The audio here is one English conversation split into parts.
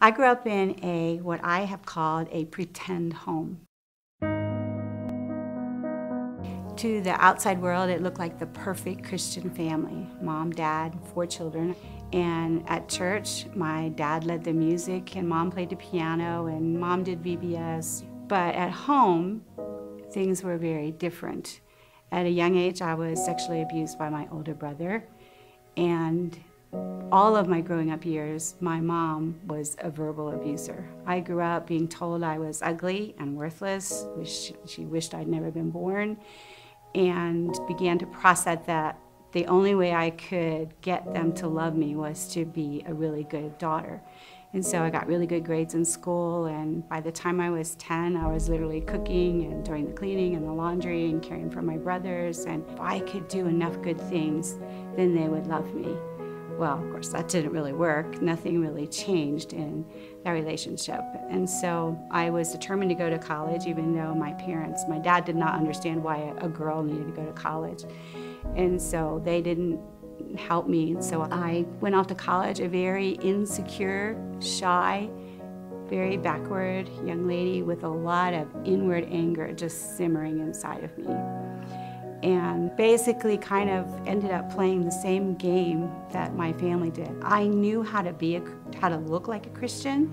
I grew up in a what I have called a pretend home. To the outside world, it looked like the perfect Christian family mom, dad, four children. And at church, my dad led the music, and mom played the piano, and mom did VBS. But at home, things were very different. At a young age, I was sexually abused by my older brother. And all of my growing up years, my mom was a verbal abuser. I grew up being told I was ugly and worthless, which she wished I'd never been born, and began to process that the only way I could get them to love me was to be a really good daughter. And so I got really good grades in school, and by the time I was 10, I was literally cooking and doing the cleaning and the laundry and caring for my brothers. And if I could do enough good things, then they would love me. Well, of course, that didn't really work. Nothing really changed in that relationship. And so I was determined to go to college, even though my parents, my dad did not understand why a girl needed to go to college. And so they didn't help me. So I went off to college, a very insecure, shy, very backward young lady with a lot of inward anger just simmering inside of me and basically kind of ended up playing the same game that my family did. I knew how to be a, how to look like a Christian,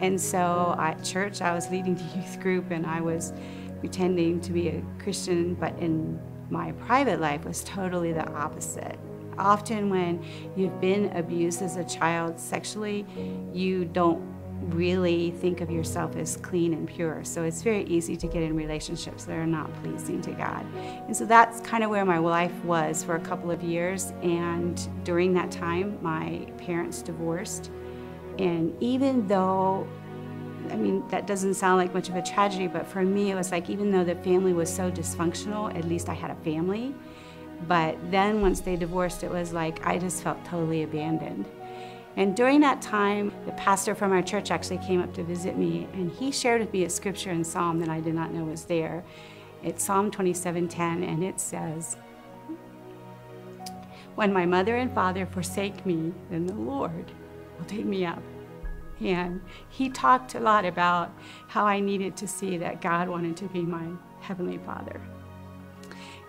and so at church I was leading the youth group and I was pretending to be a Christian, but in my private life was totally the opposite. Often when you've been abused as a child sexually, you don't really think of yourself as clean and pure. So it's very easy to get in relationships that are not pleasing to God. And so that's kind of where my life was for a couple of years. And during that time, my parents divorced. And even though I mean, that doesn't sound like much of a tragedy, but for me, it was like even though the family was so dysfunctional, at least I had a family. But then once they divorced, it was like I just felt totally abandoned. And during that time, the pastor from our church actually came up to visit me, and he shared with me a scripture in Psalm that I did not know was there. It's Psalm 27:10, and it says, "When my mother and father forsake me, then the Lord will take me up." And he talked a lot about how I needed to see that God wanted to be my heavenly Father.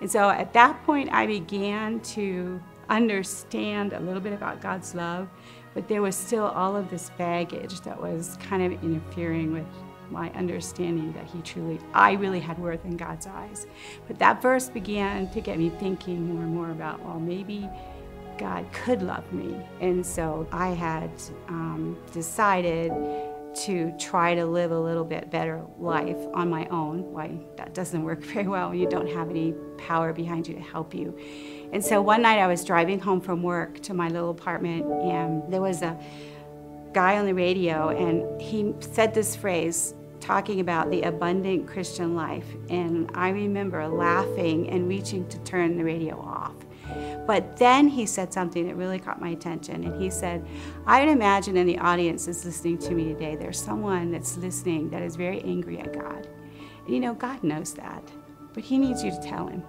And so at that point, I began to understand a little bit about God's love, but there was still all of this baggage that was kind of interfering with my understanding that he truly, I really had worth in God's eyes. But that verse began to get me thinking more and more about, well, maybe God could love me. And so I had um, decided to try to live a little bit better life on my own. Why that doesn't work very well when you don't have any power behind you to help you. And so one night I was driving home from work to my little apartment, and there was a guy on the radio, and he said this phrase talking about the abundant Christian life. And I remember laughing and reaching to turn the radio off. But then he said something that really caught my attention. And he said, I would imagine in the audience that's listening to me today, there's someone that's listening that is very angry at God. And you know, God knows that, but he needs you to tell him.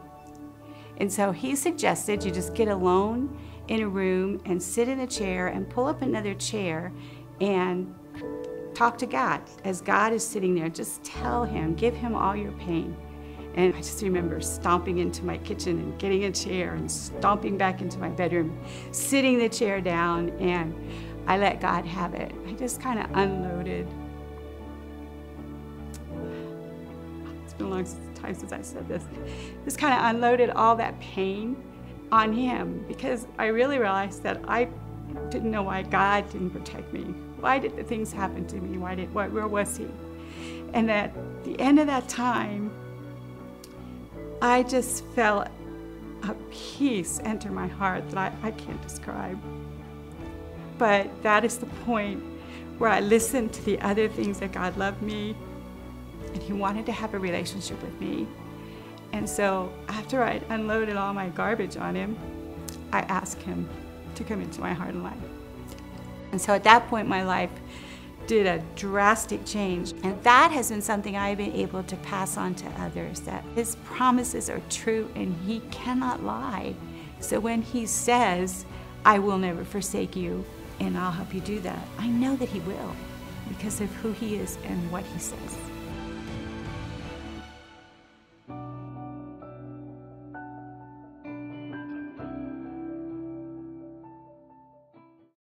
And so he suggested you just get alone in a room and sit in a chair and pull up another chair and talk to God. As God is sitting there, just tell him, give him all your pain. And I just remember stomping into my kitchen and getting a chair and stomping back into my bedroom, sitting the chair down, and I let God have it. I just kind of unloaded. It's been a long time since I said this. Just kind of unloaded all that pain on Him because I really realized that I didn't know why God didn't protect me. Why did the things happen to me? Why did, where was He? And at the end of that time, I just felt a peace enter my heart that I, I can't describe. But that is the point where I listened to the other things that God loved me and He wanted to have a relationship with me. And so after I'd unloaded all my garbage on Him, I asked Him to come into my heart and life. And so at that point, my life did a drastic change. And that has been something I've been able to pass on to others that his promises are true and he cannot lie. So when he says, I will never forsake you and I'll help you do that, I know that he will. because of who he is and what he says.